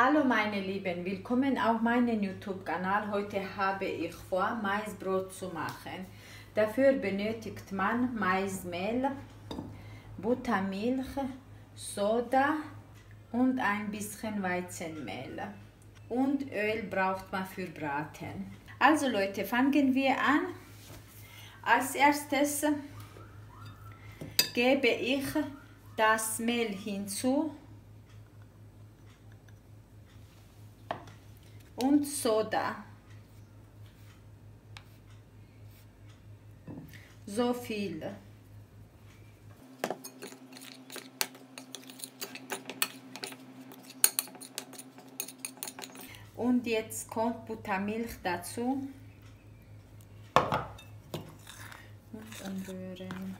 Hallo meine Lieben, willkommen auf meinem YouTube-Kanal. Heute habe ich vor, Maisbrot zu machen. Dafür benötigt man Maismehl, Buttermilch, Soda und ein bisschen Weizenmehl. Und Öl braucht man für Braten. Also Leute, fangen wir an. Als erstes gebe ich das Mehl hinzu und Soda. So viel. Und jetzt kommt Buttermilch dazu. Und umrühren.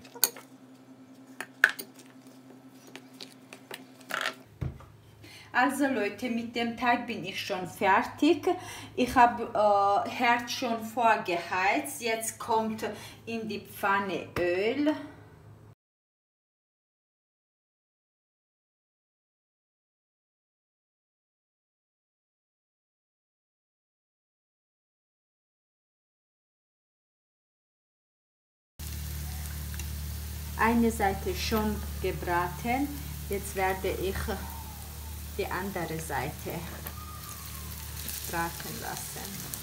Also Leute, mit dem Teig bin ich schon fertig. Ich habe äh, Herd schon vorgeheizt. Jetzt kommt in die Pfanne Öl. Eine Seite schon gebraten. Jetzt werde ich die andere Seite braten lassen.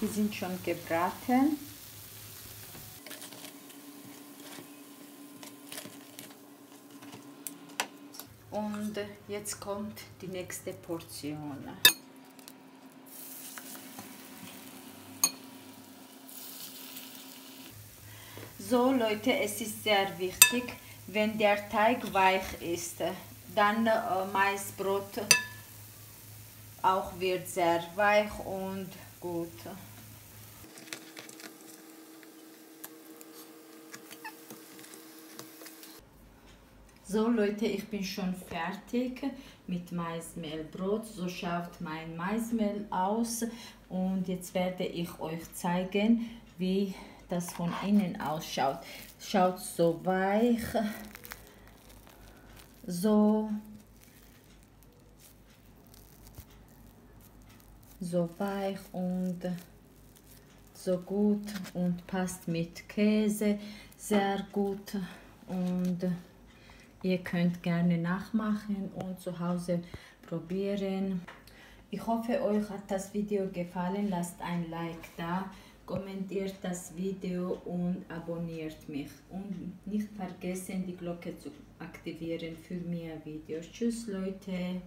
Die sind schon gebraten. Und jetzt kommt die nächste Portion. So Leute, es ist sehr wichtig, wenn der Teig weich ist, dann äh, Maisbrot auch wird sehr weich und gut. So Leute, ich bin schon fertig mit Maismehlbrot. So schaut mein Maismehl aus und jetzt werde ich euch zeigen, wie das von innen ausschaut. Schaut so weich, so, so weich und so gut und passt mit Käse sehr gut und ihr könnt gerne nachmachen und zu Hause probieren. Ich hoffe, euch hat das Video gefallen. Lasst ein Like da kommentiert das Video und abonniert mich. Und nicht vergessen, die Glocke zu aktivieren für mehr Videos. Tschüss Leute!